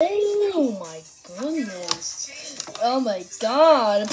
Oh my goodness. Oh my god.